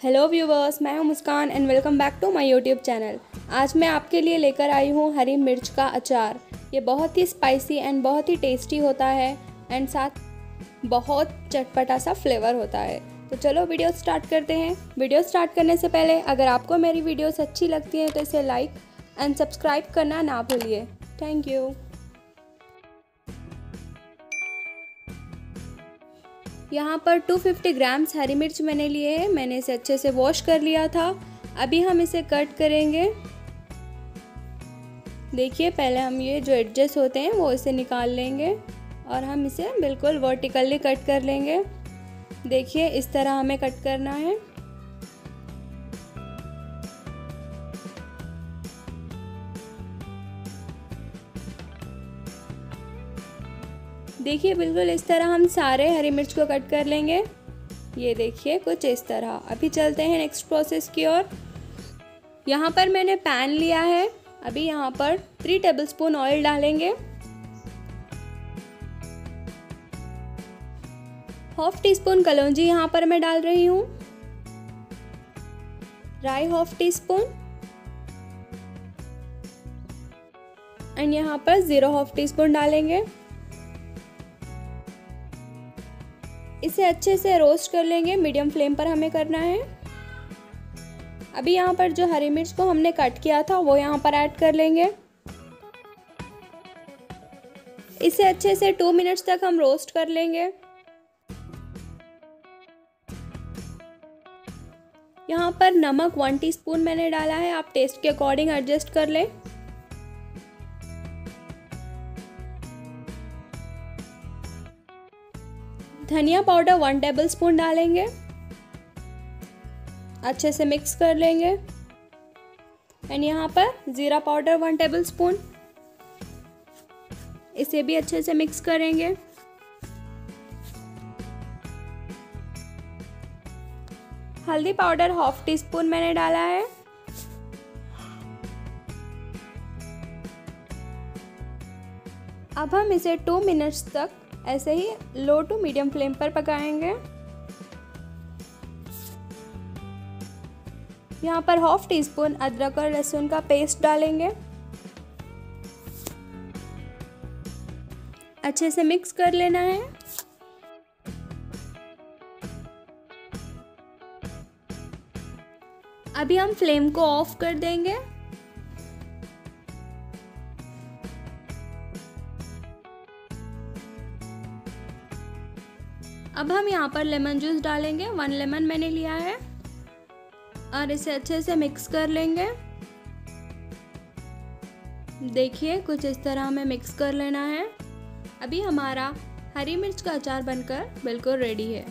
Hello viewers मैं हूँ Muskan and welcome back to my YouTube channel आज मैं आपके लिए लेकर आई हूँ हरी मिर्च का अचार। ये बहुत ही स्पाइसी एंड बहुत ही टेस्टी होता है एंड साथ बहुत चटपटा सा फ्लेवर होता है। तो चलो वीडियो स्टार्ट करते हैं। वीडियो स्टार्ट करने से पहले अगर आपको मेरी वीडियोस अच्छी लगती हैं तो इसे लाइक एंड सब्सक्राइब करना ना भूलिए। थैंक यू यहाँ पर 250 ग्राम्स हरी मिर्च मैंने लिए है। मैंने इसे अच्छे से वॉश कर लिया था। अभी हम इसे कट करेंगे। देखिए, पहले हम ये जो एडजस्ट होते हैं, वो इसे निकाल लेंगे और हम इसे बिल्कुल वर्टिकली कट कर लेंगे। देखिए, इस तरह हमें कट करना है। देखिए, बिल्कुल इस तरह हम सारे हरी मिर्च को कट कर लेंगे। ये देखिए, कुछ इस तरह। अभी चलते हैं नेक्स्ट प्रोसेस की ओर। यहाँ पर मैंने पैन लिया है। अभी यहाँ पर थ्री टेबल स्पून ऑयल डालेंगे। हाफ़ टी स्पून कलौजी यहाँ पर मैं डाल रही हूँ। राई हाफ़ टी स्पून एंड यहाँ पर ज़ीरो हाफ़ टी स्पून डालेंगे। इसे अच्छे से रोस्ट कर लेंगे, मीडियम फ्लेम पर हमें करना है। अभी यहाँ पर जो हरी मिर्च को हमने कट किया था, वो यहाँ पर ऐड कर लेंगे। इसे अच्छे से टू मिनट्स तक हम रोस्ट कर लेंगे। यहाँ पर नमक वन टीस्पून मैंने डाला है, आप टेस्ट के अकॉर्डिंग एडजस्ट कर लें। धनिया पाउडर वन टेबल स्पून डालेंगे। अच्छे से मिक्स कर लेंगे। एंड यहाँ पर ज़ीरा पाउडर वन टेबल स्पून इसे भी अच्छे से मिक्स करेंगे। हल्दी पाउडर हाफ़ टी स्पून मैंने डाला है। अब हम इसे टू मिनट्स तक ऐसे ही लो टू मीडियम फ्लेम पर पकाएँगे। यहाँ पर हाफ़ टी स्पून अदरक और लहसुन का पेस्ट डालेंगे। अच्छे से मिक्स कर लेना है। अभी हम फ्लेम को ऑफ़ कर देंगे। अब हम यहाँ पर लेमन जूस डालेंगे। वन लेमन मैंने लिया है। और इसे अच्छे से मिक्स कर लेंगे। देखिए, कुछ इस तरह हमें मिक्स कर लेना है। अभी हमारा हरी मिर्च का अचार बनकर बिल्कुल रेडी है।